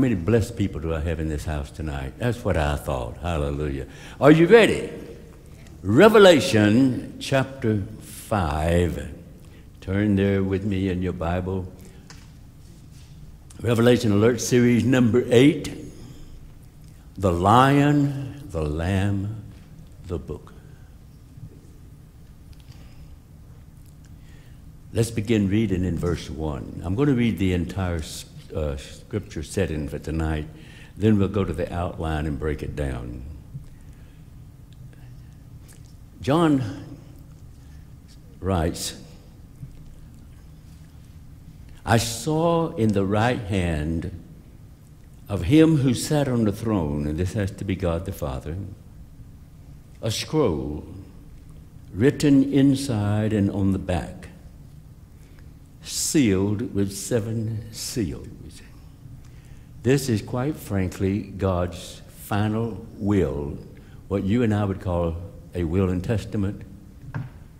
Many blessed people do I have in this house tonight? That's what I thought. Hallelujah. Are you ready? Revelation chapter 5. Turn there with me in your Bible. Revelation Alert Series number 8 The Lion, the Lamb, the Book. Let's begin reading in verse 1. I'm going to read the entire uh, scripture setting for tonight. Then we'll go to the outline and break it down. John writes, I saw in the right hand of him who sat on the throne, and this has to be God the Father, a scroll written inside and on the back, sealed with seven seals. This is quite frankly God's final will, what you and I would call a will and testament.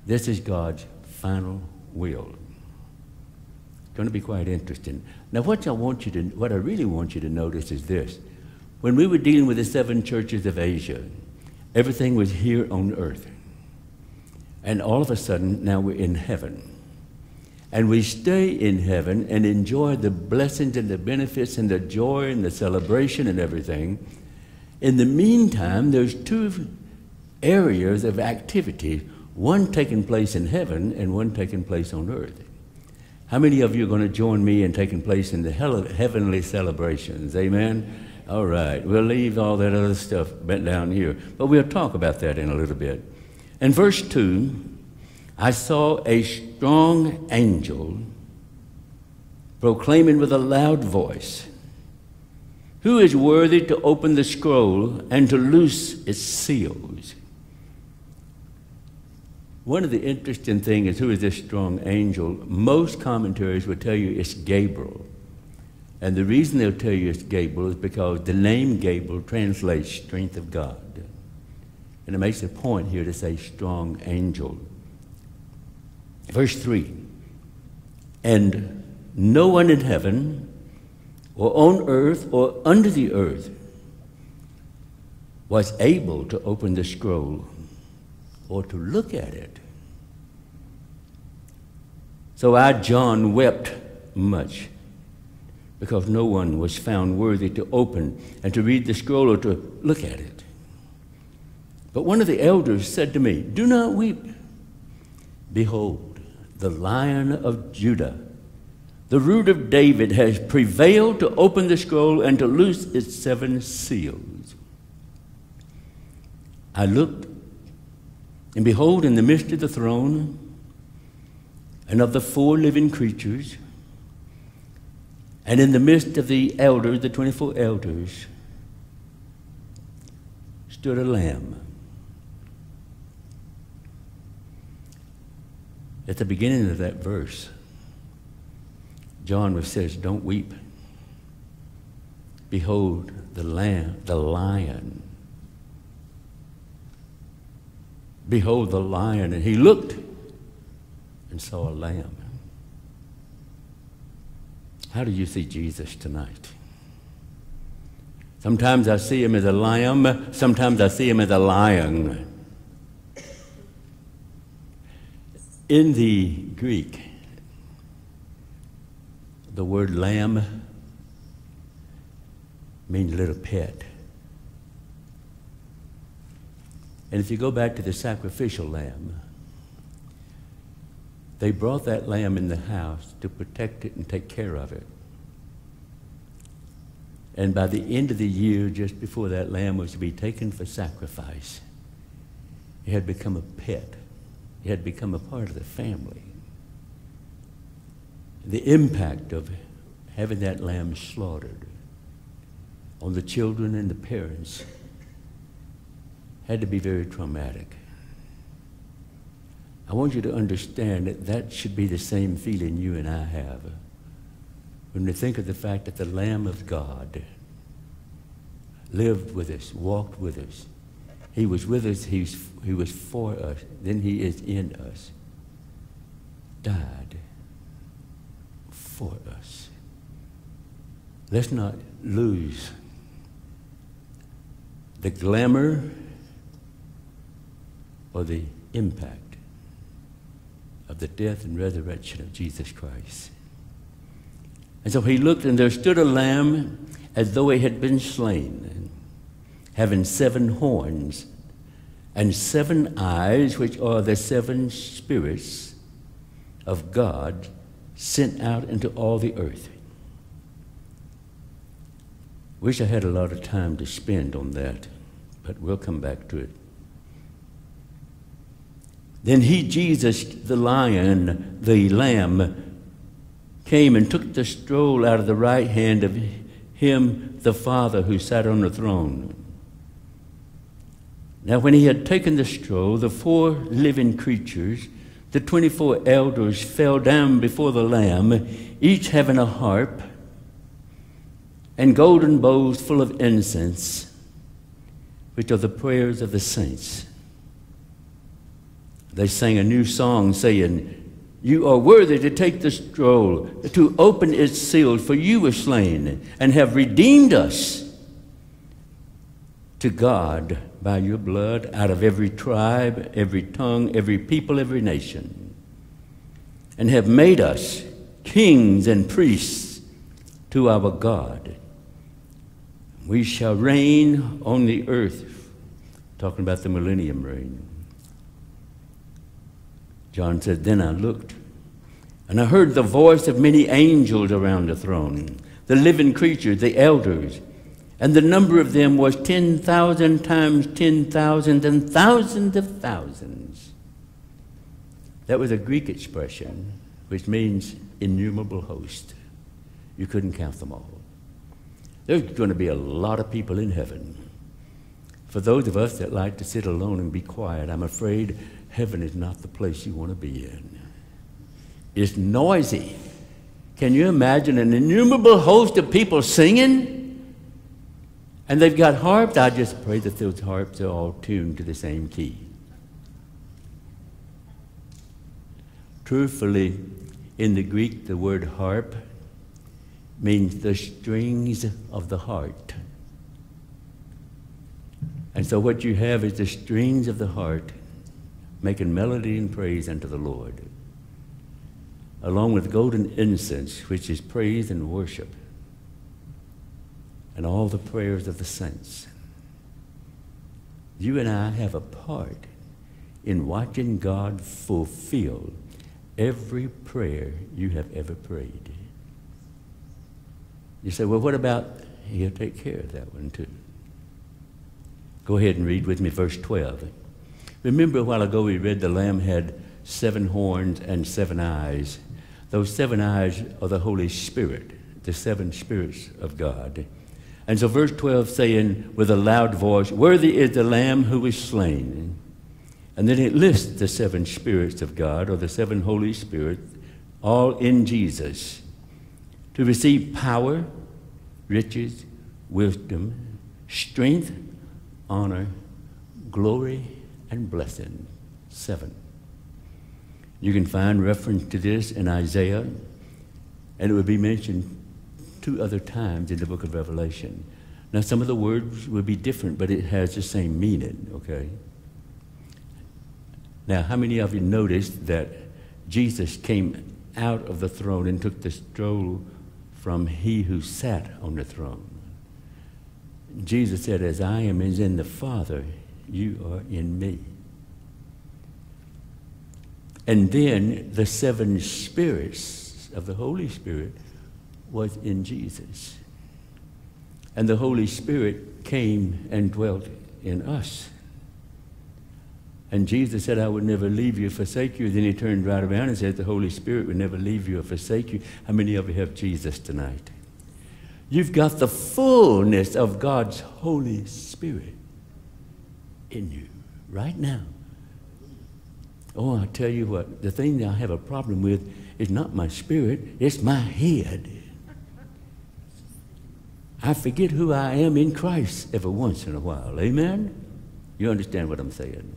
This is God's final will. It's going to be quite interesting. Now, what I want you to, what I really want you to notice is this: when we were dealing with the seven churches of Asia, everything was here on earth, and all of a sudden, now we're in heaven. And we stay in heaven and enjoy the blessings and the benefits and the joy and the celebration and everything. In the meantime, there's two areas of activity one taking place in heaven and one taking place on earth. How many of you are going to join me in taking place in the heavenly celebrations? Amen? All right, we'll leave all that other stuff down here, but we'll talk about that in a little bit. In verse 2, I saw a strong angel proclaiming with a loud voice, Who is worthy to open the scroll and to loose its seals? One of the interesting things is who is this strong angel? Most commentaries will tell you it's Gabriel. And the reason they'll tell you it's Gabriel is because the name Gabriel translates strength of God. And it makes a point here to say strong angel. Verse 3 And no one in heaven, or on earth, or under the earth was able to open the scroll or to look at it. So I, John, wept much because no one was found worthy to open and to read the scroll or to look at it. But one of the elders said to me, Do not weep. Behold, the lion of Judah, the root of David, has prevailed to open the scroll and to loose its seven seals. I looked and behold, in the midst of the throne and of the four living creatures, and in the midst of the elders, the 24 elders, stood a lamb. At the beginning of that verse, John says, Don't weep. Behold, the lamb, the lion Behold the lion. And he looked and saw a lamb. How do you see Jesus tonight? Sometimes I see him as a lamb, sometimes I see him as a lion. In the Greek, the word lamb means little pet. And if you go back to the sacrificial lamb, they brought that lamb in the house to protect it and take care of it. And by the end of the year, just before that lamb was to be taken for sacrifice, it had become a pet. It had become a part of the family. The impact of having that lamb slaughtered on the children and the parents had to be very traumatic. I want you to understand that that should be the same feeling you and I have when we think of the fact that the Lamb of God lived with us, walked with us. He was with us, he was, he was for us, then he is in us, died for us. let's not lose the glamour or the impact of the death and resurrection of Jesus Christ. And so he looked, and there stood a lamb as though it had been slain, having seven horns and seven eyes, which are the seven spirits of God sent out into all the earth. Wish I had a lot of time to spend on that, but we'll come back to it. Then he, Jesus, the lion, the lamb, came and took the scroll out of the right hand of him, the Father, who sat on the throne. Now, when he had taken the scroll, the four living creatures, the 24 elders, fell down before the Lamb, each having a harp and golden bowls full of incense, which are the prayers of the saints. They sang a new song saying, You are worthy to take the scroll, to open its seals, for you were slain and have redeemed us to God by your blood out of every tribe, every tongue, every people, every nation, and have made us kings and priests to our God. We shall reign on the earth, talking about the millennium reign. John said, Then I looked, and I heard the voice of many angels around the throne, the living creatures, the elders, and the number of them was 10,000 times 10,000 and thousands of thousands. That was a Greek expression which means innumerable host. You couldn't count them all. There's going to be a lot of people in heaven. For those of us that like to sit alone and be quiet, I'm afraid heaven is not the place you want to be in. It's noisy. Can you imagine an innumerable host of people singing? And they've got harps. I just pray that those harps are all tuned to the same key. Truthfully, in the Greek, the word harp means the strings of the heart. And so, what you have is the strings of the heart making melody and praise unto the Lord, along with golden incense, which is praise and worship, and all the prayers of the saints. You and I have a part in watching God fulfill every prayer you have ever prayed. You say, well, what about, he'll take care of that one too. Go ahead and read with me verse 12. Remember a while ago we read the lamb had seven horns and seven eyes. Those seven eyes are the Holy Spirit, the seven spirits of God. And so verse 12 saying with a loud voice, Worthy is the lamb who was slain. And then it lists the seven spirits of God, or the seven Holy Spirits, all in Jesus, to receive power, riches, wisdom, strength, honor, glory, and blessing. Seven. You can find reference to this in Isaiah, and it would be mentioned two other times in the book of Revelation. Now, some of the words will be different, but it has the same meaning, okay? Now, how many of you noticed that Jesus came out of the throne and took the scroll from he who sat on the throne? Jesus said, As I am is in the Father, you are in me. And then the seven spirits of the Holy Spirit was in Jesus. And the Holy Spirit came and dwelt in us. And Jesus said, I would never leave you or forsake you. Then he turned right around and said, The Holy Spirit would never leave you or forsake you. How many of you have Jesus tonight? You've got the fullness of God's Holy Spirit in you right now. Oh, I tell you what, the thing that I have a problem with is not my spirit, it's my head. I forget who I am in Christ every once in a while. Amen? You understand what I'm saying?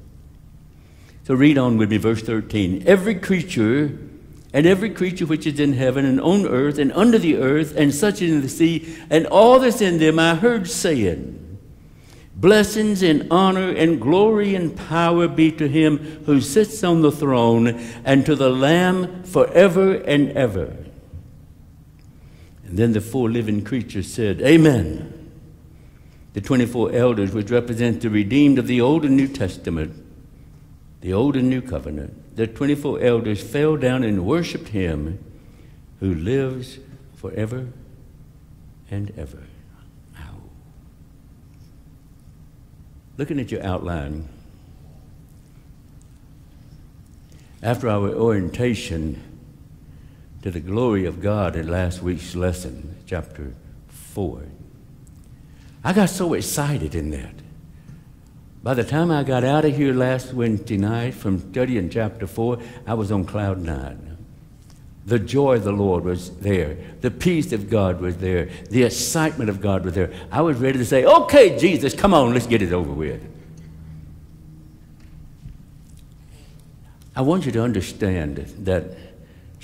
So read on with me, verse 13. Every creature and every creature which is in heaven and on earth and under the earth and such in the sea and all that's in them I heard saying, Blessings and honor and glory and power be to him who sits on the throne and to the Lamb forever and ever. And then the four living creatures said, Amen. The 24 elders, which represent the redeemed of the Old and New Testament, the Old and New Covenant, the 24 elders fell down and worshiped him who lives forever and ever. Looking at your outline, after our orientation to the glory of God in last week's lesson, chapter 4, I got so excited in that. By the time I got out of here last Wednesday night from studying chapter 4, I was on cloud nine. The joy of the Lord was there. The peace of God was there. The excitement of God was there. I was ready to say, okay, Jesus, come on, let's get it over with. I want you to understand that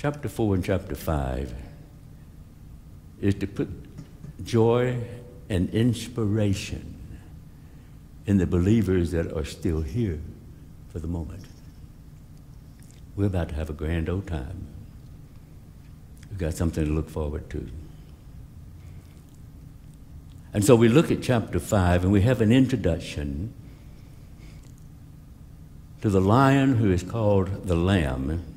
chapter 4 and chapter 5 is to put joy and inspiration in the believers that are still here for the moment. We're about to have a grand old time. We've got something to look forward to. And so we look at chapter 5 and we have an introduction to the lion who is called the Lamb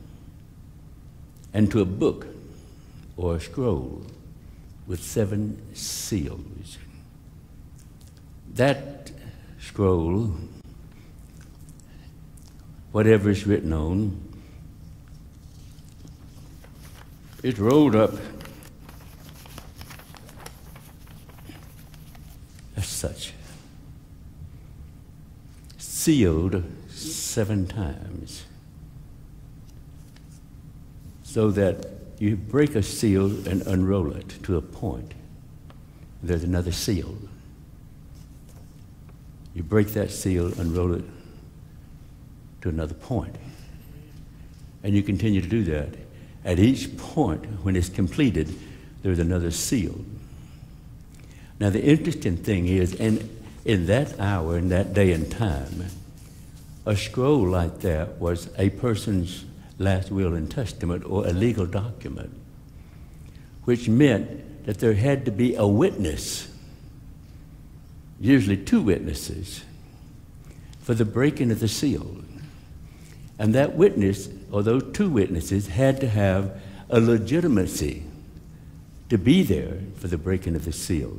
and to a book or a scroll with seven seals. That scroll, whatever is written on, It rolled up. As such, sealed seven times, so that you break a seal and unroll it to a point. There's another seal. You break that seal, unroll it to another point. And you continue to do that at each point, when it's completed, there's another seal. Now, the interesting thing is, in, in that hour, in that day and time, a scroll like that was a person's last will and testament or a legal document, which meant that there had to be a witness, usually two witnesses, for the breaking of the seal. And that witness, or those two witnesses, had to have a legitimacy to be there for the breaking of the seal,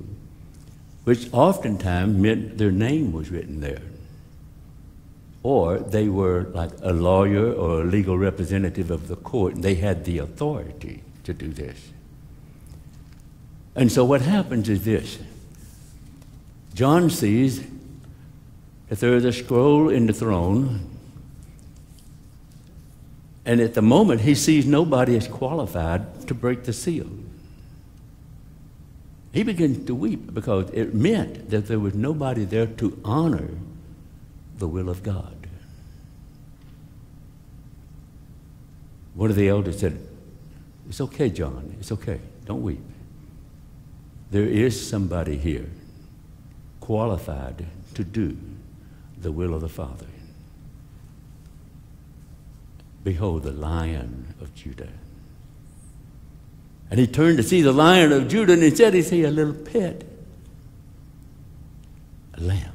which oftentimes meant their name was written there. Or they were like a lawyer or a legal representative of the court, and they had the authority to do this. And so what happens is this John sees that there is a scroll in the throne and at the moment, he sees nobody is qualified to break the seal. He begins to weep because it meant that there was nobody there to honor the will of God. One of the elders said, It's okay, John. It's okay. Don't weep. There is somebody here qualified to do the will of the Father. Behold, the lion of Judah. And he turned to see the lion of Judah, and he said, He a little pet, a lamb.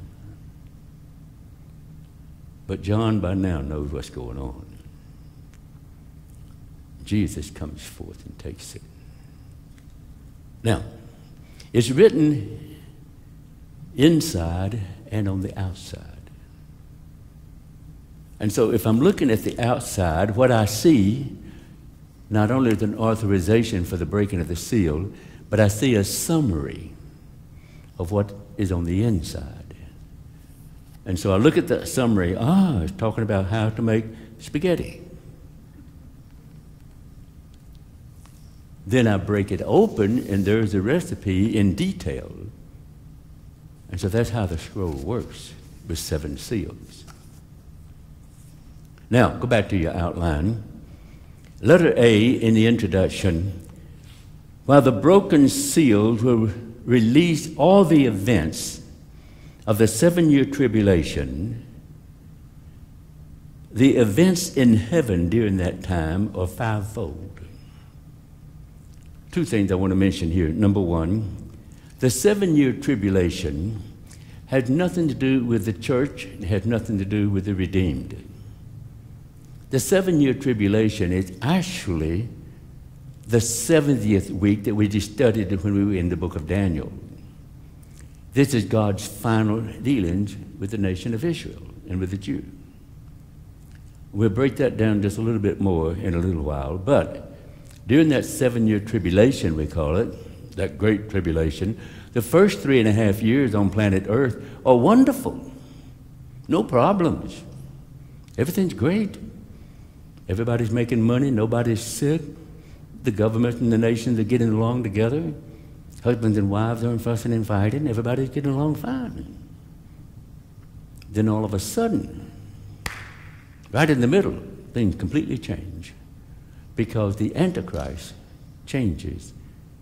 But John by now knows what's going on. Jesus comes forth and takes it. Now, it's written inside and on the outside. And so if I'm looking at the outside, what I see not only is an authorization for the breaking of the seal, but I see a summary of what is on the inside. And so I look at the summary, ah, it's talking about how to make spaghetti. Then I break it open, and there's a recipe in detail. And so that's how the scroll works with seven seals. Now, go back to your outline. Letter A in the introduction. While the broken seals will release all the events of the seven year tribulation, the events in heaven during that time are fivefold. Two things I want to mention here. Number one, the seven year tribulation had nothing to do with the church, it had nothing to do with the redeemed. The seven year tribulation is actually the 70th week that we just studied when we were in the book of Daniel. This is God's final dealings with the nation of Israel and with the Jew. We'll break that down just a little bit more in a little while, but during that seven year tribulation, we call it, that great tribulation, the first three and a half years on planet Earth are wonderful. No problems. Everything's great. Everybody's making money, nobody's sick. The government and the nations are getting along together. Husbands and wives aren't fussing and fighting. Everybody's getting along fine. Then all of a sudden, right in the middle, things completely change because the Antichrist changes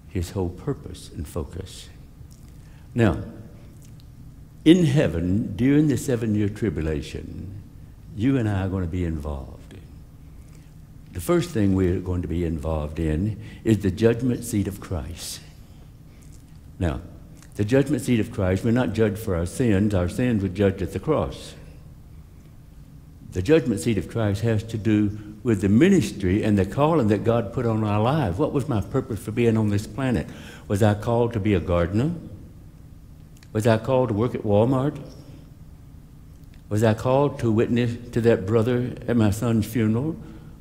his whole purpose and focus. Now, in heaven, during the seven year tribulation, you and I are going to be involved. The first thing we're going to be involved in is the judgment seat of Christ. Now, the judgment seat of Christ, we're not judged for our sins, our sins were judged at the cross. The judgment seat of Christ has to do with the ministry and the calling that God put on our lives. What was my purpose for being on this planet? Was I called to be a gardener? Was I called to work at Walmart? Was I called to witness to that brother at my son's funeral?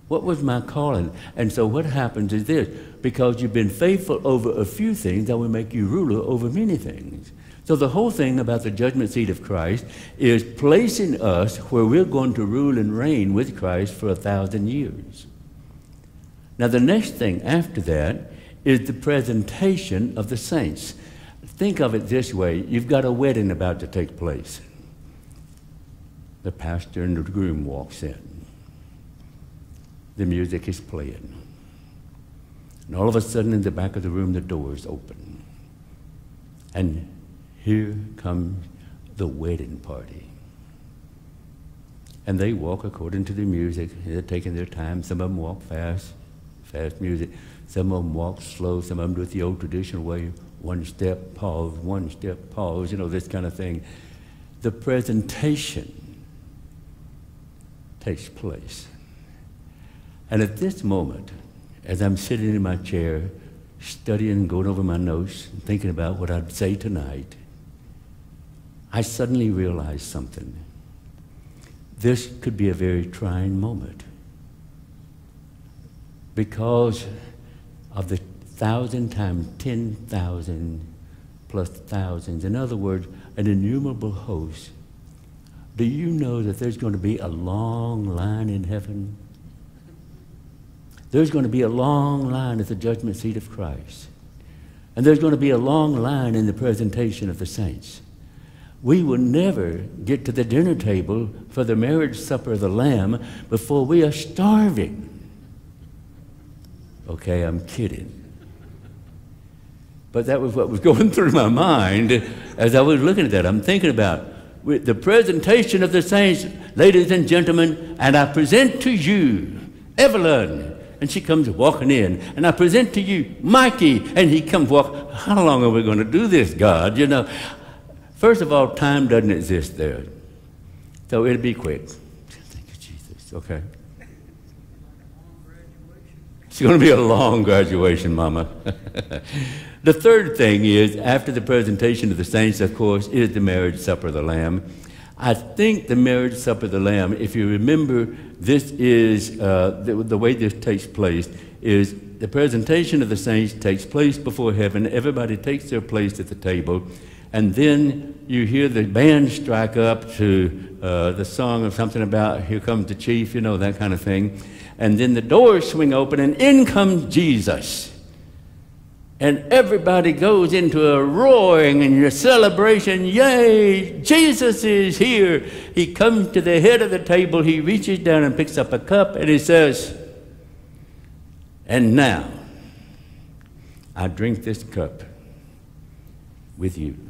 What was my calling? And so what happens is this because you've been faithful over a few things, I will make you ruler over many things. So the whole thing about the judgment seat of Christ is placing us where we're going to rule and reign with Christ for a thousand years. Now, the next thing after that is the presentation of the saints. Think of it this way you've got a wedding about to take place. The pastor and the groom walks in. The music is playing. And all of a sudden, in the back of the room, the doors open. And here comes the wedding party. And they walk according to the music. They're taking their time. Some of them walk fast, fast music. Some of them walk slow. Some of them do it the old traditional way one step, pause, one step, pause, you know, this kind of thing. The presentation takes place. And at this moment, as I'm sitting in my chair, studying, going over my notes, thinking about what I'd say tonight, I suddenly realized something. This could be a very trying moment because of the thousand times ten thousand plus thousands. In other words, an innumerable host. Do you know that there's going to be a long line in heaven? There's going to be a long line at the judgment seat of Christ. And there's going to be a long line in the presentation of the saints. We will never get to the dinner table for the marriage supper of the Lamb before we are starving. Okay, I'm kidding. But that was what was going through my mind as I was looking at that. I'm thinking about the presentation of the saints, ladies and gentlemen, and I present to you Evelyn. And she comes walking in, and I present to you Mikey, and he comes walk. How long are we going to do this, God? You know, first of all, time doesn't exist there, so it'll be quick. Thank you, Jesus. Okay. It's going to be a long graduation, Mama. the third thing is, after the presentation of the saints, of course, is the marriage supper of the Lamb. I think the marriage supper of the Lamb, if you remember, this is uh, the, the way this takes place is the presentation of the saints takes place before heaven. Everybody takes their place at the table. And then you hear the band strike up to uh, the song of something about here comes the chief, you know, that kind of thing and then the doors swing open, and in comes Jesus. And everybody goes into a roaring and a celebration. Yay! Jesus is here. He comes to the head of the table. He reaches down and picks up a cup and he says, And now, I drink this cup with you.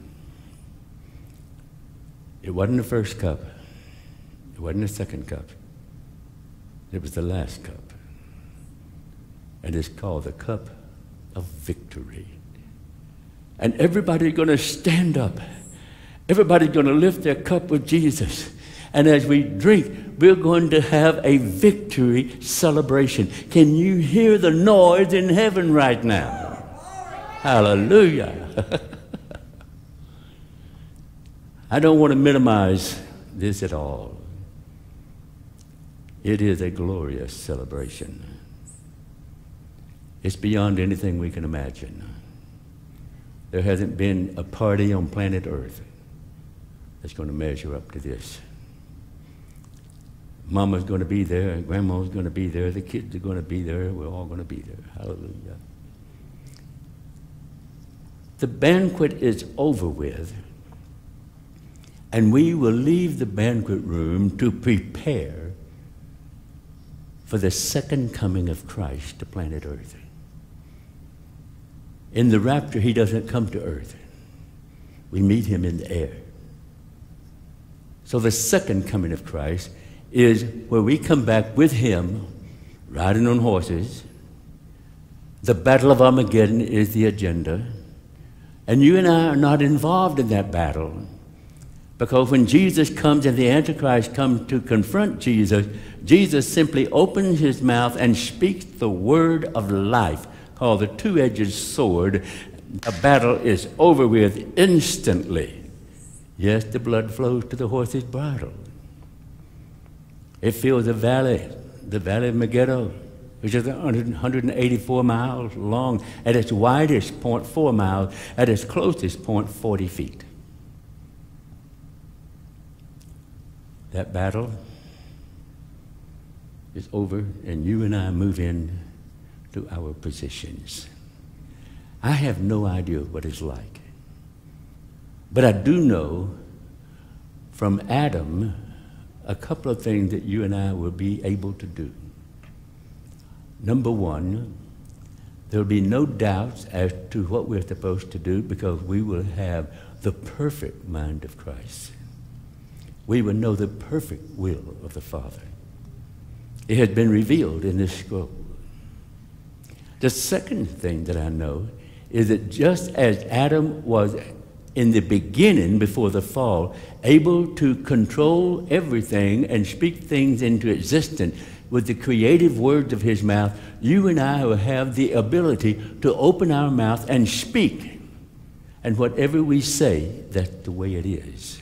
It wasn't the first cup, it wasn't the second cup, it was the last cup. And it's called the cup of victory. And everybody's going to stand up. Everybody's going to lift their cup with Jesus. And as we drink, we're going to have a victory celebration. Can you hear the noise in heaven right now? Hallelujah. I don't want to minimize this at all. It is a glorious celebration. It's beyond anything we can imagine. There hasn't been a party on planet Earth that's going to measure up to this. Mama's going to be there, grandma's going to be there, the kids are going to be there, we're all going to be there. Hallelujah. The banquet is over with, and we will leave the banquet room to prepare for the second coming of Christ to planet Earth. In the rapture, he doesn't come to earth. We meet him in the air. So the second coming of Christ is where we come back with him, riding on horses. The Battle of Armageddon is the agenda. And you and I are not involved in that battle. Because when Jesus comes and the Antichrist comes to confront Jesus, Jesus simply opens his mouth and speaks the word of life called the two edged sword. The battle is over with instantly. Yes, the blood flows to the horse's bridle. It fills the valley, the valley of Megiddo, which is 184 miles long. At its widest point, four miles. At its closest point, 40 feet. That battle is over, and you and I move in to our positions. I have no idea what it's like. But I do know from Adam a couple of things that you and I will be able to do. Number one, there will be no doubts as to what we're supposed to do because we will have the perfect mind of Christ. We would know the perfect will of the Father. It had been revealed in this scroll. The second thing that I know is that just as Adam was in the beginning, before the fall, able to control everything and speak things into existence with the creative words of his mouth, you and I will have the ability to open our mouth and speak. And whatever we say, that's the way it is.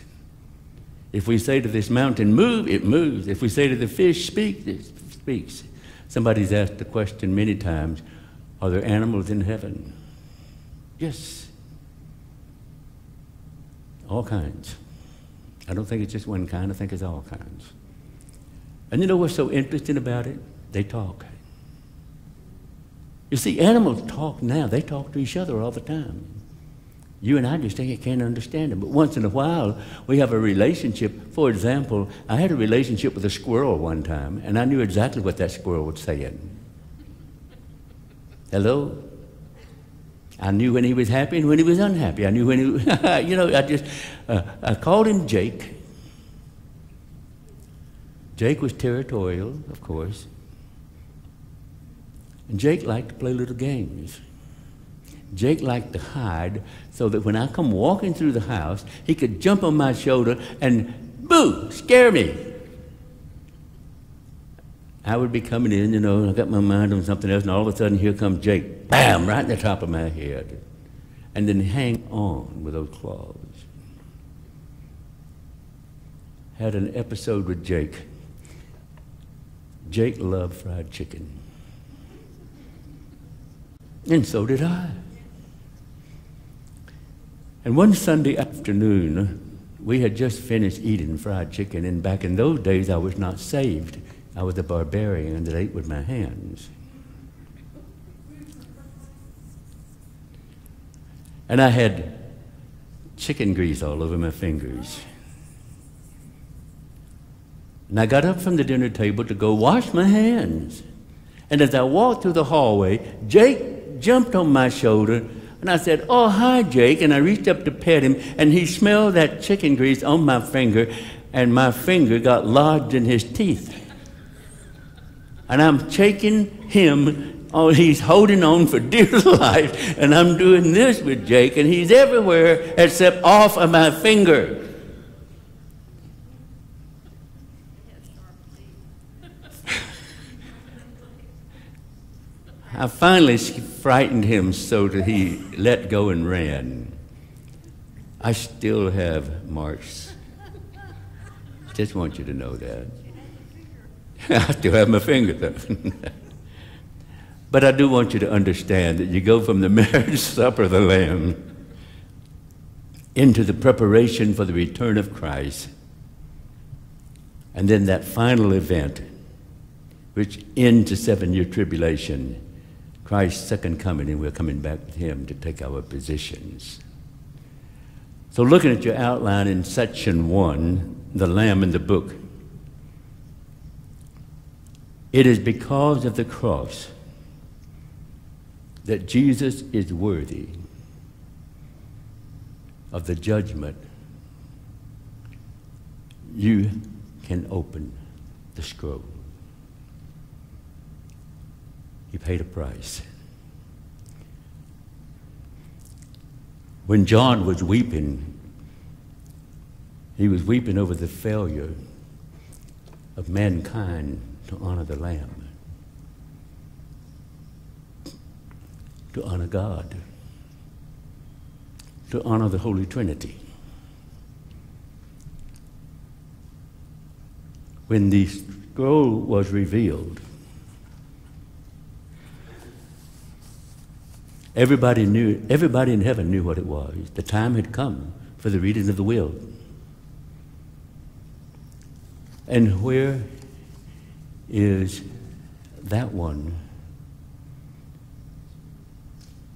If we say to this mountain, move, it moves. If we say to the fish, speak, it speaks. Somebody's asked the question many times are there animals in heaven? Yes. All kinds. I don't think it's just one kind, I think it's all kinds. And you know what's so interesting about it? They talk. You see, animals talk now. They talk to each other all the time. You and I just can't understand them. But once in a while, we have a relationship. For example, I had a relationship with a squirrel one time, and I knew exactly what that squirrel was saying. Hello? I knew when he was happy and when he was unhappy. I knew when he, you know, I just, uh, I called him Jake. Jake was territorial, of course. And Jake liked to play little games. Jake liked to hide so that when I come walking through the house, he could jump on my shoulder and boo, scare me. I would be coming in, you know, I got my mind on something else, and all of a sudden here comes Jake, bam, right in the top of my head. And then hang on with those claws. Had an episode with Jake. Jake loved fried chicken. And so did I. And one Sunday afternoon, we had just finished eating fried chicken, and back in those days, I was not saved. I was a barbarian that ate with my hands. And I had chicken grease all over my fingers. And I got up from the dinner table to go wash my hands. And as I walked through the hallway, Jake jumped on my shoulder, and I said, Oh, hi, Jake. And I reached up to pet him, and he smelled that chicken grease on my finger, and my finger got lodged in his teeth. And I'm shaking him. Oh, he's holding on for dear life, and I'm doing this with Jake, and he's everywhere except off of my finger. I finally frightened him so that he let go and ran. I still have marks. Just want you to know that. I still have my finger but I do want you to understand that you go from the marriage supper of the Lamb into the preparation for the return of Christ, and then that final event, which ends the seven year tribulation Christ's second coming, and we're coming back with Him to take our positions. So, looking at your outline in section one, the Lamb in the book, it is because of the cross that Jesus is worthy of the judgment. You can open the scroll. He paid a price. When John was weeping, he was weeping over the failure of mankind to honor the Lamb, to honor God, to honor the Holy Trinity. When the scroll was revealed, Everybody knew, everybody in heaven knew what it was. The time had come for the reading of the will. And where is that one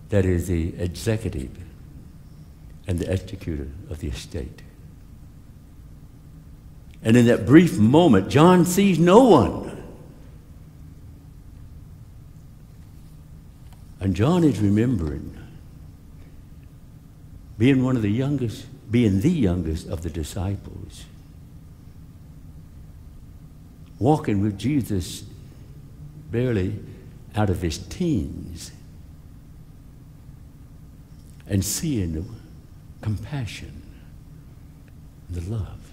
that is the executive and the executor of the estate? And in that brief moment, John sees no one. And John is remembering being one of the youngest, being the youngest of the disciples, walking with Jesus barely out of his teens, and seeing the compassion, the love,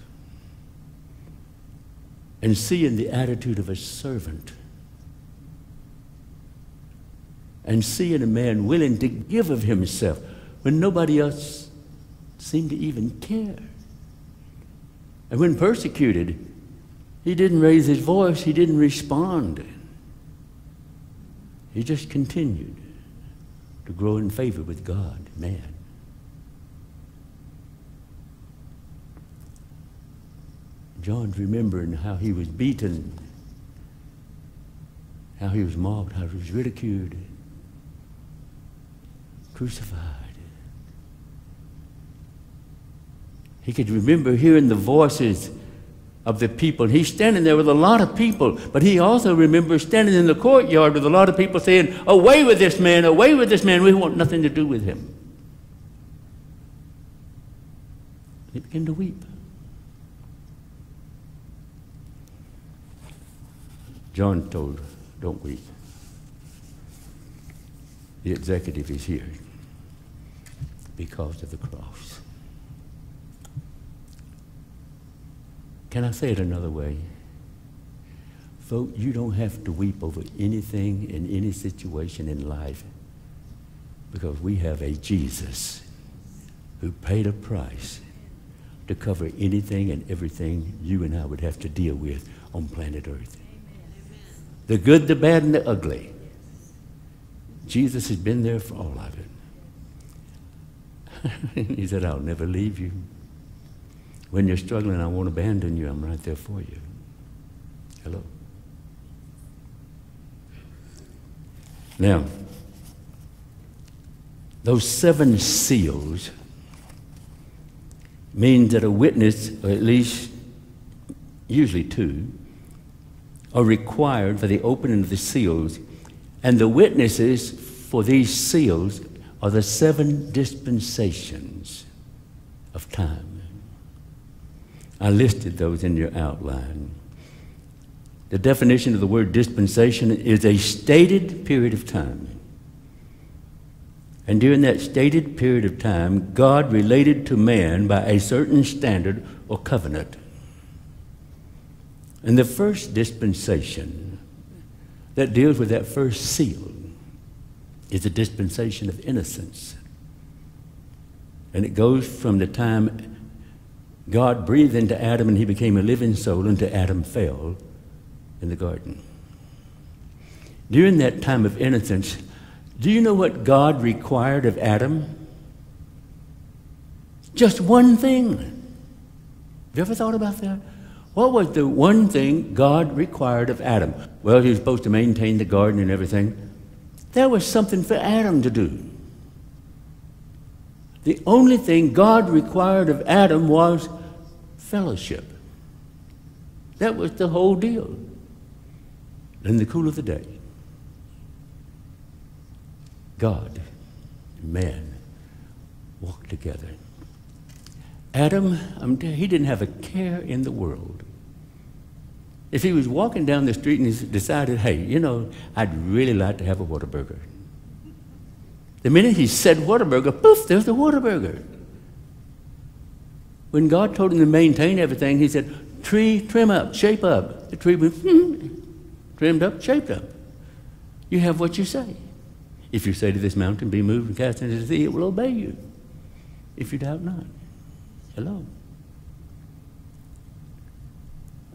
and seeing the attitude of a servant and seeing a man willing to give of himself when nobody else seemed to even care. And when persecuted, he didn't raise his voice, he didn't respond. He just continued to grow in favor with God, man. John's remembering how he was beaten, how he was mocked, how he was ridiculed crucified. He could remember hearing the voices of the people. He's standing there with a lot of people, but he also remembers standing in the courtyard with a lot of people saying, Away with this man, away with this man, we want nothing to do with him. He began to weep. John told, Don't weep. The executive is here because of the cross. Can I say it another way? Folks, you don't have to weep over anything in any situation in life because we have a Jesus who paid a price to cover anything and everything you and I would have to deal with on planet Earth. Amen. The good, the bad, and the ugly. Jesus has been there for all of it. he said, I'll never leave you. When you're struggling, I won't abandon you. I'm right there for you. Hello. Now, those seven seals mean that a witness, or at least usually two, are required for the opening of the seals And the witnesses for these seals are the seven dispensations of time. I listed those in your outline. The definition of the word dispensation is a stated period of time. And during that stated period of time, God related to man by a certain standard or covenant. And the first dispensation that deals with that first seal is a dispensation of innocence. And it goes from the time God breathed into Adam and he became a living soul until Adam fell in the garden. During that time of innocence, do you know what God required of Adam? Just one thing. Have you ever thought about that? What was the one thing God required of Adam? Well, he was supposed to maintain the garden and everything. There was something for Adam to do. The only thing God required of Adam was fellowship. That was the whole deal. In the cool of the day, God and man walked together. Adam, he didn't have a care in the world. If he was walking down the street and he decided, hey, you know, I'd really like to have a Whataburger. The minute he said Whataburger, poof, there's the Whataburger. When God told him to maintain everything, he said, tree, trim up, shape up. The tree went, hmm, trimmed up, shaped up. You have what you say. If you say to this mountain, Be moved and cast into the sea, it will obey you. If you doubt not. Hello.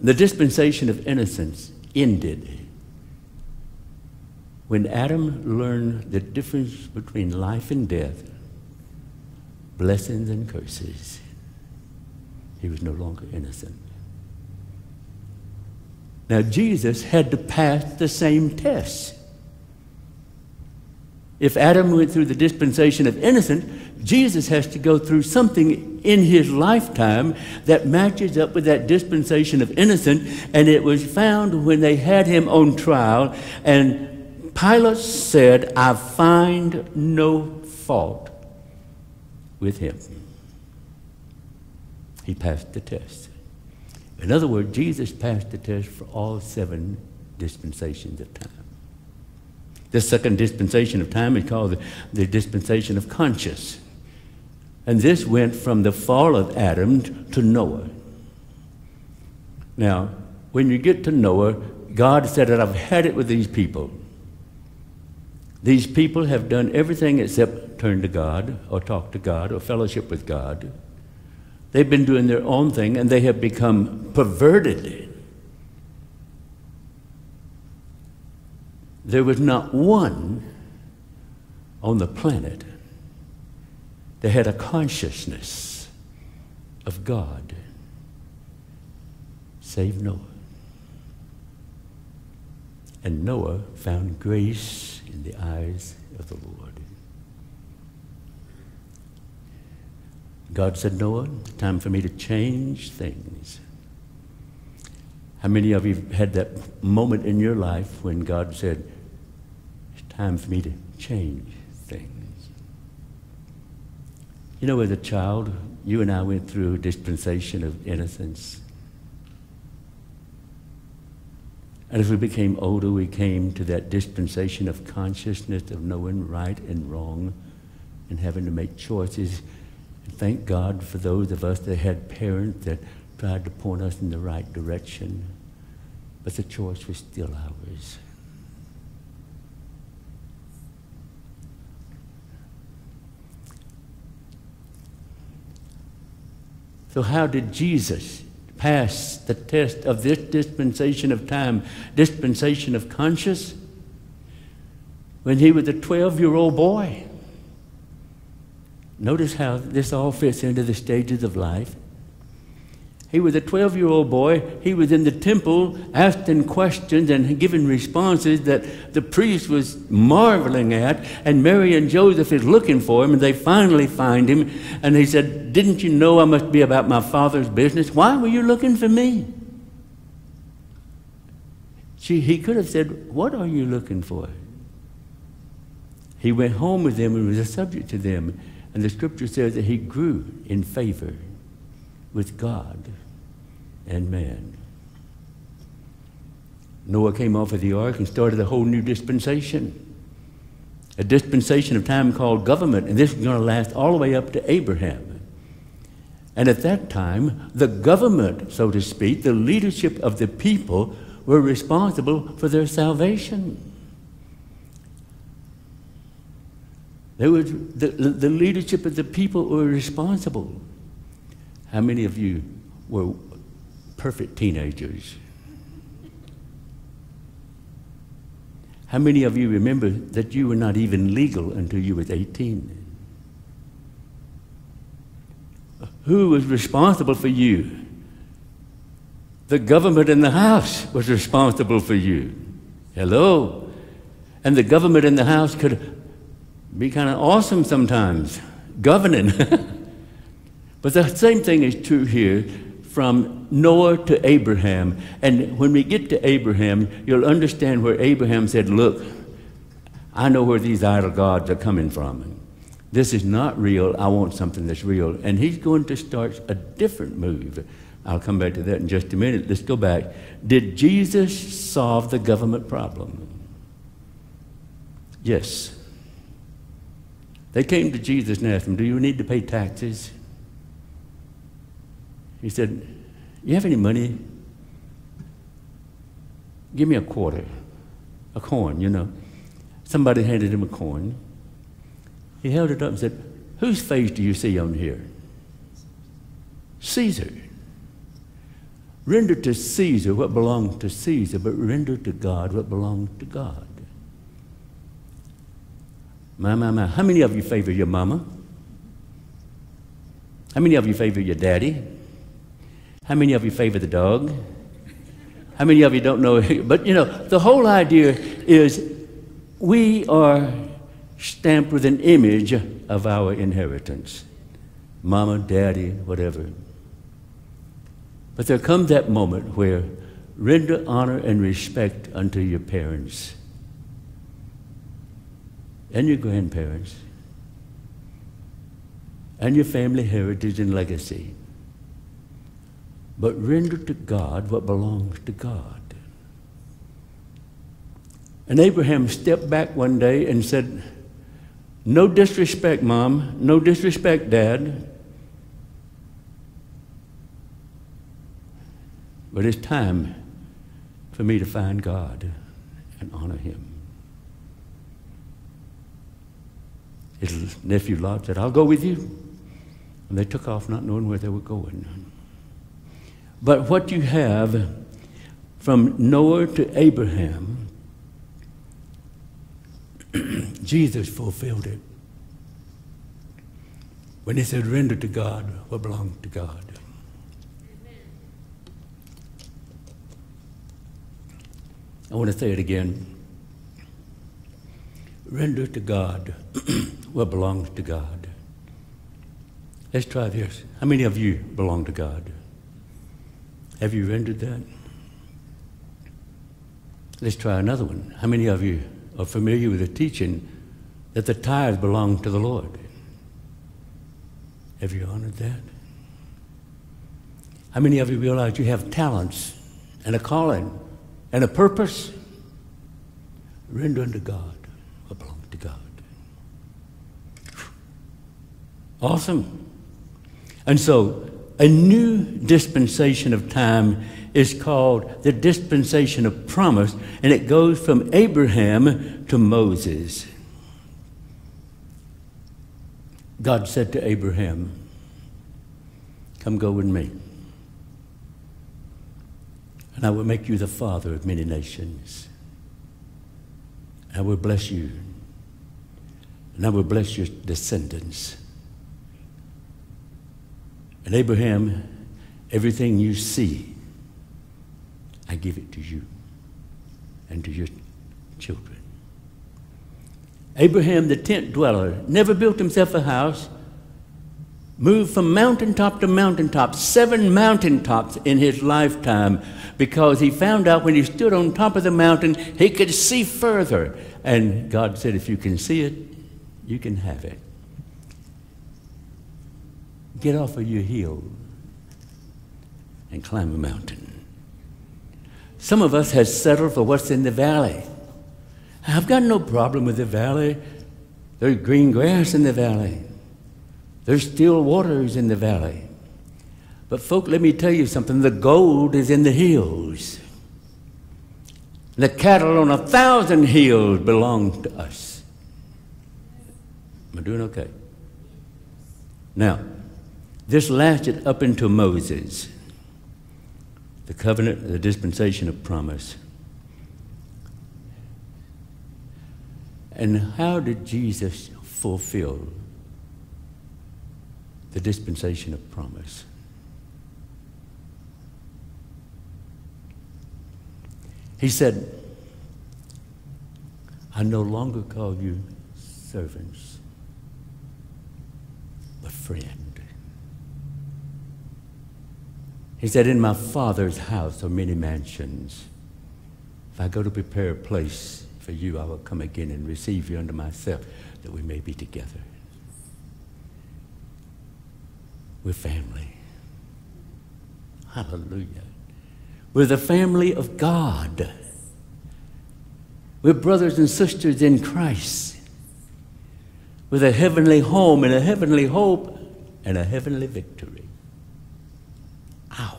The dispensation of innocence ended when Adam learned the difference between life and death, blessings and curses. He was no longer innocent. Now, Jesus had to pass the same test. If Adam went through the dispensation of innocence, Jesus has to go through something in his lifetime that matches up with that dispensation of innocence. And it was found when they had him on trial, and Pilate said, I find no fault with him. He passed the test. In other words, Jesus passed the test for all seven dispensations of time. The second dispensation of time is called the, the dispensation of conscience. And this went from the fall of Adam to Noah. Now, when you get to Noah, God said that I've had it with these people. These people have done everything except turn to God or talk to God or fellowship with God. They've been doing their own thing and they have become perverted there was not one on the planet that had a consciousness of God save Noah. And Noah found grace in the eyes of the Lord. God said, Noah, time for me to change things. How many of you had that moment in your life when God said, time for me to change things? You know, as a child, you and I went through a dispensation of innocence. And as we became older, we came to that dispensation of consciousness of knowing right and wrong and having to make choices. And thank God for those of us that had parents that tried to point us in the right direction, but the choice was still ours. So, how did Jesus pass the test of this dispensation of time, dispensation of conscience, when he was a 12 year old boy? Notice how this all fits into the stages of life. He was a 12 year old boy. He was in the temple asking questions and giving responses that the priest was marveling at. And Mary and Joseph is looking for him, and they finally find him. And he said, Didn't you know I must be about my father's business? Why were you looking for me? She, he could have said, What are you looking for? He went home with them and was a subject to them. And the scripture says that he grew in favor with God and man. Noah came off of the ark and started a whole new dispensation. A dispensation of time called government, and this is going to last all the way up to Abraham. And at that time, the government, so to speak, the leadership of the people were responsible for their salvation. They were, the, the leadership of the people were responsible. How many of you were perfect teenagers? How many of you remember that you were not even legal until you were 18? Who was responsible for you? The government in the house was responsible for you. Hello? And the government in the house could be kind of awesome sometimes, governing. but the same thing is true here from Noah to Abraham. And when we get to Abraham, you'll understand where Abraham said, Look, I know where these idol gods are coming from. This is not real. I want something that's real. And he's going to start a different move. I'll come back to that in just a minute. Let's go back. Did Jesus solve the government problem? Yes. They came to Jesus and asked him, Do you need to pay taxes? He said, You have any money? Give me a quarter, a coin, you know. Somebody handed him a coin. He held it up and said, Whose face do you see on here? Caesar. Render to Caesar what belongs to Caesar, but render to God what belongs to God. My, my, my. How many of you favor your mama? How many of you favor your daddy? How many of you favor the dog? How many of you don't know? But you know, the whole idea is we are stamped with an image of our inheritance mama, daddy, whatever. But there comes that moment where render honor and respect unto your parents and your grandparents and your family heritage and legacy. But render to God what belongs to God. And Abraham stepped back one day and said, No disrespect, Mom. No disrespect, Dad. But it's time for me to find God and honor Him. His nephew Lot said, I'll go with you. And they took off not knowing where they were going. But what you have from Noah to Abraham, Jesus fulfilled it. When he said, render to God what belongs to God. I want to say it again. Render to God what belongs to God. Let's try this. How many of you belong to God? Have you rendered that? Let's try another one. How many of you are familiar with the teaching that the tithes belong to the Lord? Have you honored that? How many of you realize you have talents and a calling and a purpose? Render unto God what belongs to God. Awesome. And so, a new dispensation of time is called the dispensation of promise, and it goes from Abraham to Moses. God said to Abraham, Come go with me, and I will make you the father of many nations. I will bless you, and I will bless your descendants. And Abraham, everything you see, I give it to you and to your children. Abraham, the tent dweller, never built himself a house, moved from mountaintop to mountaintop, seven mountaintops in his lifetime, because he found out when he stood on top of the mountain, he could see further. And God said, If you can see it, you can have it. Get off of your hill and climb a mountain. Some of us has settled for what's in the valley. I've got no problem with the valley. There's green grass in the valley. There's still waters in the valley. But, folk, let me tell you something the gold is in the hills. The cattle on a thousand hills belong to us. Am I doing okay? Now, this lasted up until Moses, the covenant, the dispensation of promise. And how did Jesus fulfill the dispensation of promise? He said, I no longer call you servants, but friend. He said, In my Father's house are many mansions. If I go to prepare a place for you, I will come again and receive you unto myself, that we may be together. We're family. Hallelujah. We're the family of God. We're brothers and sisters in Christ with a heavenly home and a heavenly hope and a heavenly victory. Ow.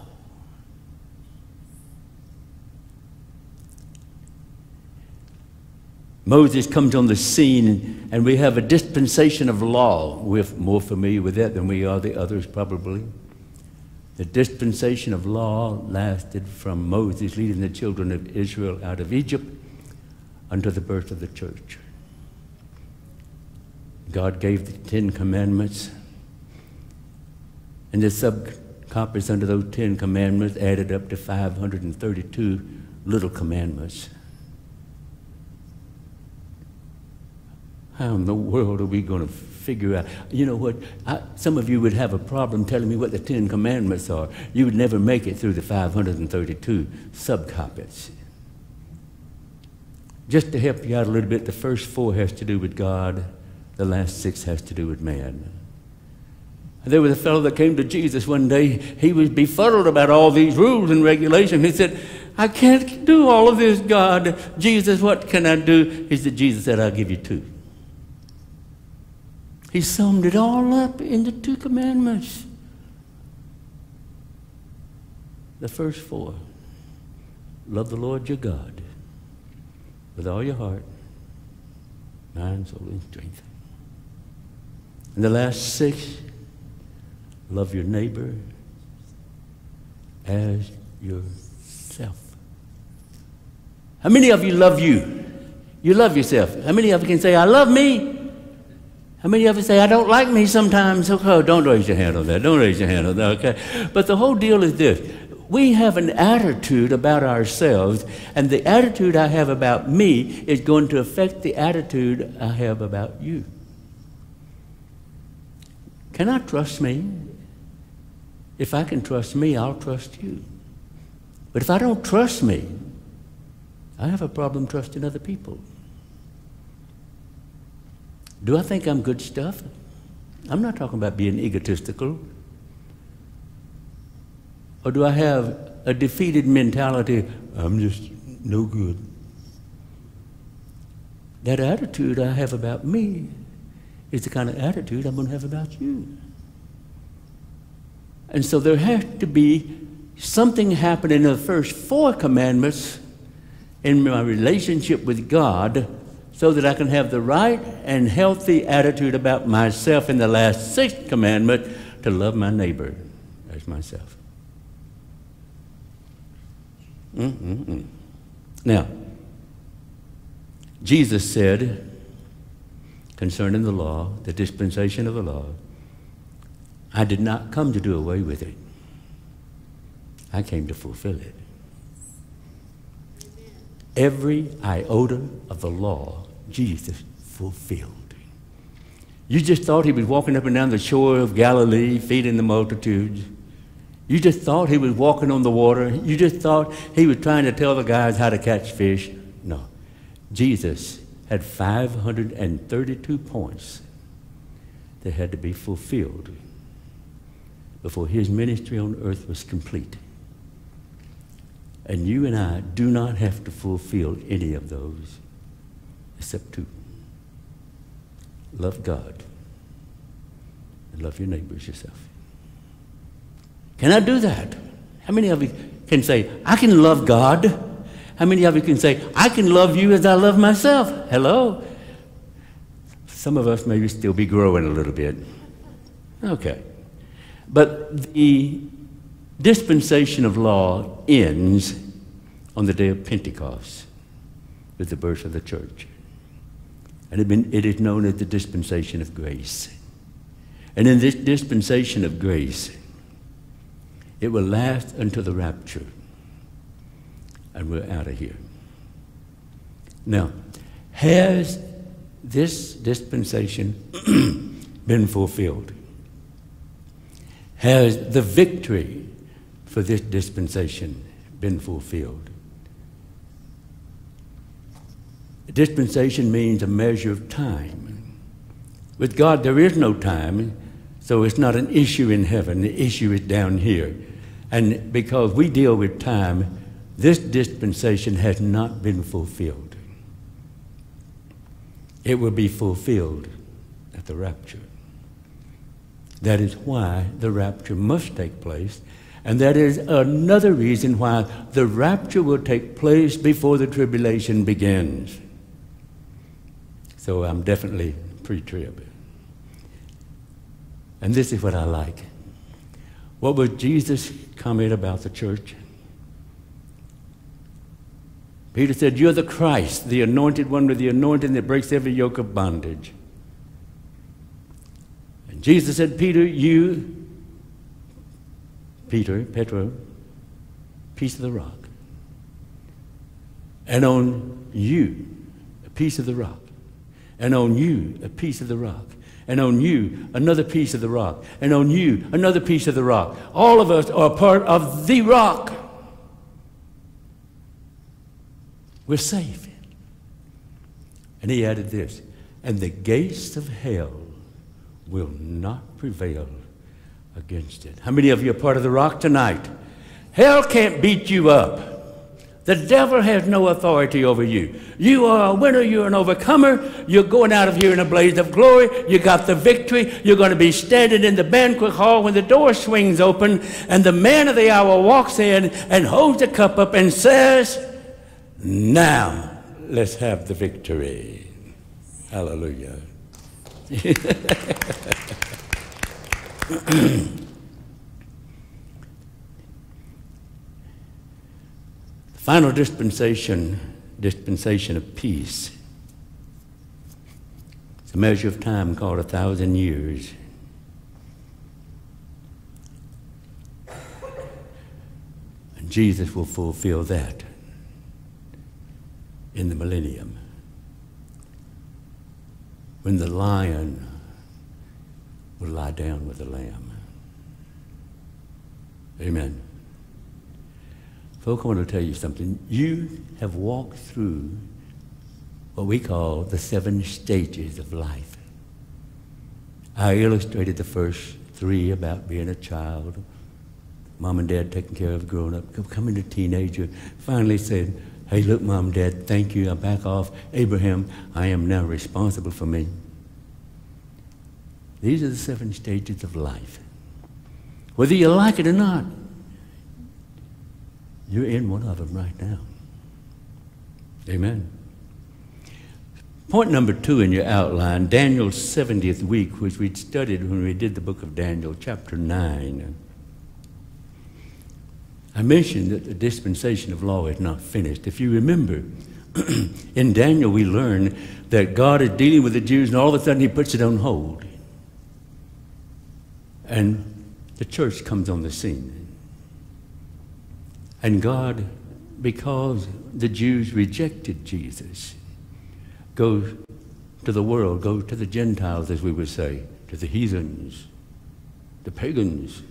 Moses comes on the scene, and we have a dispensation of law. We're more familiar with that than we are the others, probably. The dispensation of law lasted from Moses leading the children of Israel out of Egypt unto the birth of the church. God gave the Ten Commandments, and the subcopies under those Ten Commandments added up to 532 little commandments. How in the world are we going to figure out. You know what? I, some of you would have a problem telling me what the Ten Commandments are. You would never make it through the 532 subcopies. Just to help you out a little bit, the first four has to do with God, the last six has to do with man. There was a fellow that came to Jesus one day. He was befuddled about all these rules and regulations. He said, I can't do all of this, God. Jesus, what can I do? He said, Jesus said, I'll give you two. He summed it all up in the two commandments. The first four love the Lord your God with all your heart, mind, soul, and strength. And the last six love your neighbor as yourself. How many of you love you? You love yourself. How many of you can say, I love me? How many of you say, I don't like me sometimes? Okay, oh, don't raise your hand on that. Don't raise your hand on that, okay? But the whole deal is this we have an attitude about ourselves, and the attitude I have about me is going to affect the attitude I have about you. Can I trust me? If I can trust me, I'll trust you. But if I don't trust me, I have a problem trusting other people. Do I think I'm good stuff? I'm not talking about being egotistical. Or do I have a defeated mentality? I'm just no good. That attitude I have about me is the kind of attitude I'm going to have about you. And so there has to be something happening in the first four commandments in my relationship with God so that I can have the right and healthy attitude about myself in the last sixth commandment to love my neighbor as myself. Mm-mm-mm. Now, Jesus said concerning the law, the dispensation of the law, I did not come to do away with it. I came to fulfill it. Every iota of the law, Jesus fulfilled. You just thought he was walking up and down the shore of Galilee feeding the multitudes. You just thought he was walking on the water. You just thought he was trying to tell the guys how to catch fish. No. Jesus had 532 points that had to be fulfilled before his ministry on earth was complete. And you and I do not have to fulfill any of those except two. Love God and love your neighbors yourself. Can I do that? How many of you can say, I can love God? How many of you can say, I can love you as I love myself? Hello? Some of us may still be growing a little bit. Okay. But the dispensation of law ends on the day of Pentecost with the birth of the church. And it, been, it is known as the dispensation of grace. And in this dispensation of grace, it will last until the rapture. And we're out of here. Now, has this dispensation been fulfilled? Has the victory for this dispensation been fulfilled? Dispensation means a measure of time. With God, there is no time, so it's not an issue in heaven. The issue is down here. And because we deal with time, this dispensation has not been fulfilled. It will be fulfilled at the rapture. That is why the rapture must take place. And that is another reason why the rapture will take place before the tribulation begins. So I'm definitely pre trib. And this is what I like. What was Jesus' comment about the church? Peter said, You're the Christ, the anointed one with the anointing that breaks every yoke of bondage. And Jesus said, Peter, you, Peter, Petro, piece of the rock. And on you, a piece of the rock. And on you, a piece of the rock. And on you, another piece of the rock. And on you, another piece of the rock. All of us are part of the rock. We're safe. And he added this, and the gates of hell will not prevail against it. How many of you are part of the rock tonight? Hell can't beat you up. The devil has no authority over you. You are a winner, you're an overcomer. You're going out of here in a blaze of glory. You got the victory. You're going to be standing in the banquet hall when the door swings open and the man of the hour walks in and holds the cup up and says, now, let's have the victory. Hallelujah. The final dispensation, dispensation of peace. It's a measure of time called a thousand years. And Jesus will fulfill that in the millennium when the lion lie down with the lamb. Amen. Folk, I want to tell you something. You have walked through what we call the seven stages of life. I illustrated the first three about being a child, mom and dad taking care of growing up, coming to teenager, finally said, Hey, look, mom, dad, thank you. I back off. Abraham, I am now responsible for me. These are the seven stages of life. Whether you like it or not, you're in one of them right now. Amen. Point number two in your outline Daniel's 70th week, which we studied when we did the book of Daniel, chapter 9. I mentioned that the dispensation of law is not finished. If you remember, in Daniel we learn that God is dealing with the Jews and all of a sudden he puts it on hold. And the church comes on the scene. And God, because the Jews rejected Jesus, goes to the world, goes to the Gentiles, as we would say, to the heathens, the pagans,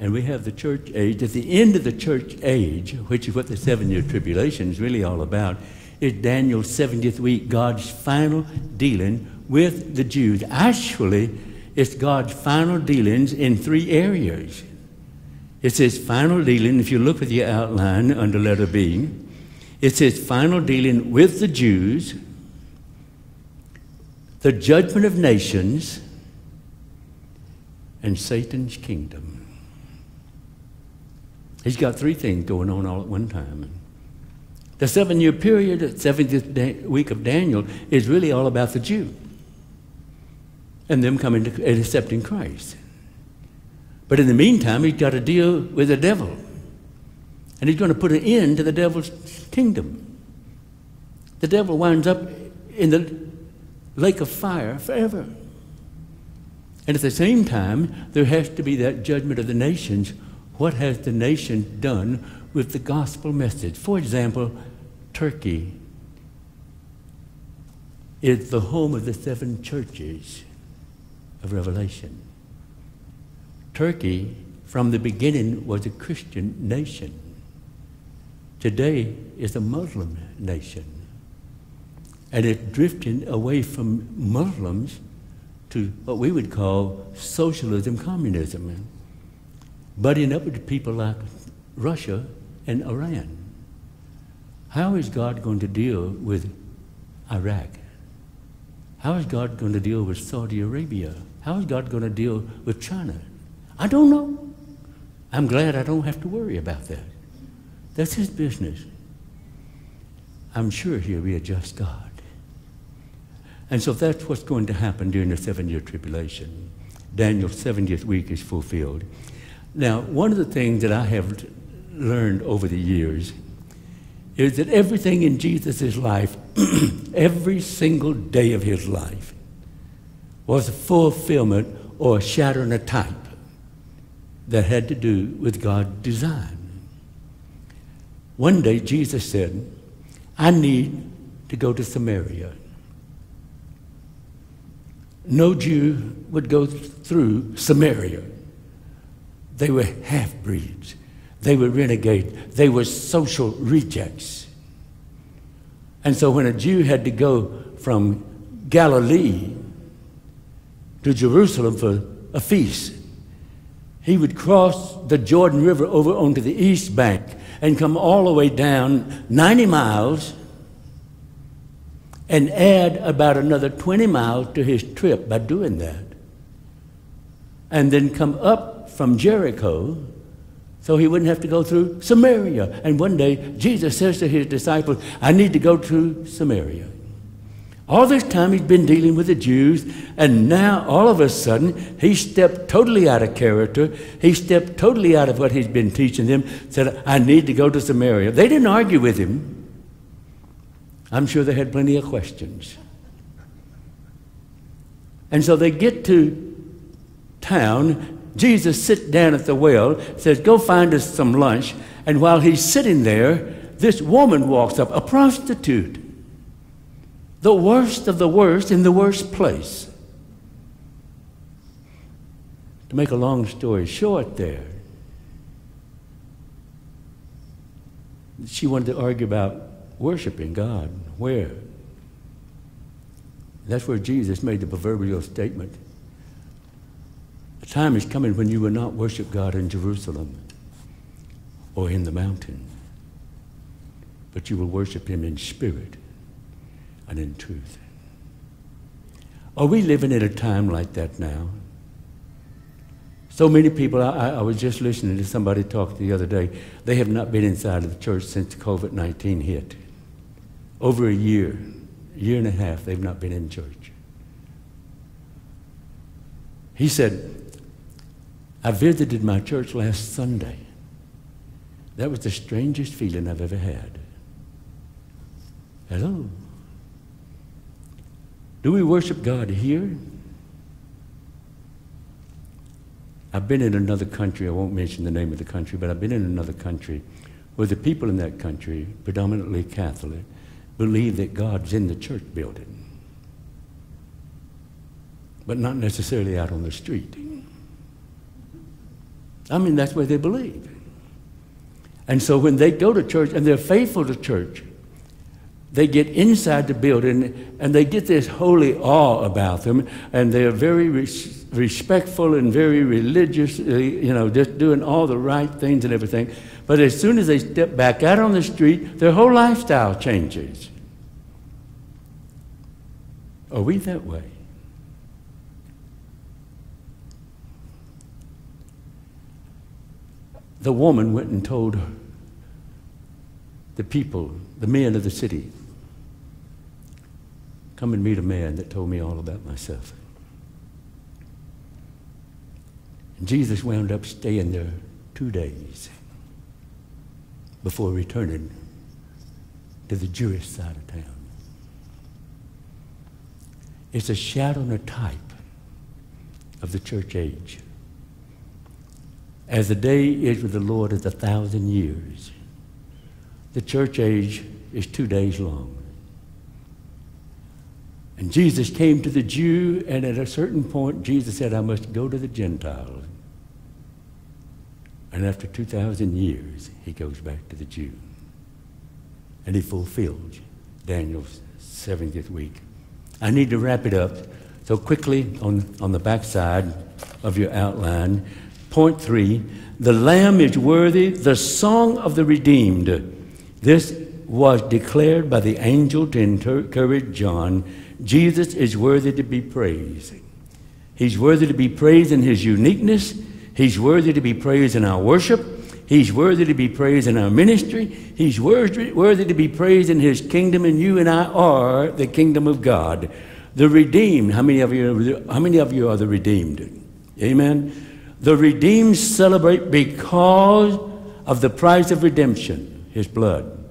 and we have the church age. At the end of the church age, which is what the seven year tribulation is really all about, is Daniel's 70th week, God's final dealing with the Jews. Actually, it's God's final dealings in three areas. It's his final dealing, if you look at the outline under letter B, it's his final dealing with the Jews, the judgment of nations, and Satan's kingdom. He's got three things going on all at one time. The seven year period, the 70th week of Daniel, is really all about the Jew and them coming to and accepting Christ. But in the meantime, he's got to deal with the devil. And he's going to put an end to the devil's kingdom. The devil winds up in the lake of fire forever. And at the same time, there has to be that judgment of the nations. What has the nation done with the gospel message? For example, Turkey is the home of the seven churches of Revelation. Turkey, from the beginning, was a Christian nation. Today is a Muslim nation. And it's drifting away from Muslims to what we would call socialism, communism, butting up with people like Russia and Iran. How is God going to deal with Iraq? How is God going to deal with Saudi Arabia? How is God going to deal with China? I don't know. I'm glad I don't have to worry about that. That's his business. I'm sure he'll be a just God. And so that's what's going to happen during the seven year tribulation. Daniel's 70th week is fulfilled. Now, one of the things that I have learned over the years is that everything in Jesus' life, every single day of his life, was a fulfillment or a shattering of type that had to do with God's design. One day Jesus said, I need to go to Samaria. No Jew would go through Samaria. They were half breeds. They were renegades. They were social rejects. And so when a Jew had to go from Galilee to Jerusalem for a feast. He would cross the Jordan River over onto the east bank and come all the way down 90 miles and add about another 20 miles to his trip by doing that. And then come up from Jericho so he wouldn't have to go through Samaria. And one day, Jesus says to his disciples, I need to go through Samaria. All this time he's been dealing with the Jews, and now all of a sudden he stepped totally out of character. He stepped totally out of what he's been teaching them, said, I need to go to Samaria. They didn't argue with him. I'm sure they had plenty of questions. And so they get to town. Jesus sits down at the well, says, Go find us some lunch. And while he's sitting there, this woman walks up, a prostitute the worst of the worst in the worst place. To make a long story short, there, she wanted to argue about worshiping God. Where? That's where Jesus made the proverbial statement. A time is coming when you will not worship God in Jerusalem or in the mountain, but you will worship Him in spirit and in truth. Are we living in a time like that now? So many people, I, I, was just listening to somebody talk the other day, they have not been inside of the church since COVID 19 hit. Over a year, year and a half, they've not been in church. He said, I visited my church last Sunday. That was the strangest feeling I've ever had. Hello. Do we worship God here? I've been in another country, I won't mention the name of the country, but I've been in another country where the people in that country, predominantly Catholic, believe that God's in the church building, but not necessarily out on the street. I mean, that's where they believe. And so when they go to church and they're faithful to church, they get inside the building and they get this holy awe about them, and they're very res- respectful and very religious, uh, you know, just doing all the right things and everything. But as soon as they step back out on the street, their whole lifestyle changes. Are we that way? The woman went and told the people, the men of the city, come and meet a man that told me all about myself. And Jesus wound up staying there two days before returning to the Jewish side of town. It's a shadow and a type of the church age. As the day is with the Lord is a thousand years, the church age is two days long. And Jesus came to the Jew, and at a certain point, Jesus said, I must go to the Gentiles. And after 2,000 years, he goes back to the Jew. And he fulfilled Daniel's 70th week. I need to wrap it up. So, quickly on, on the back side of your outline, point three the Lamb is worthy, the song of the redeemed. This was declared by the angel to encourage John Jesus is worthy to be praised. He's worthy to be praised in his uniqueness. He's worthy to be praised in our worship. He's worthy to be praised in our ministry. He's worthy, worthy to be praised in his kingdom, and you and I are the kingdom of God. The redeemed. How many of you, how many of you are the redeemed? Amen. The redeemed celebrate because of the price of redemption, his blood.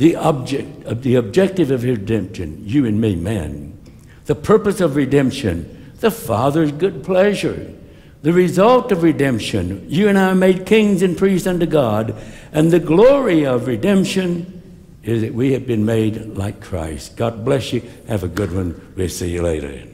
The object of the objective of redemption, you and me, man. The purpose of redemption, the Father's good pleasure. The result of redemption, you and I are made kings and priests unto God, and the glory of redemption is that we have been made like Christ. God bless you. Have a good one. We'll see you later.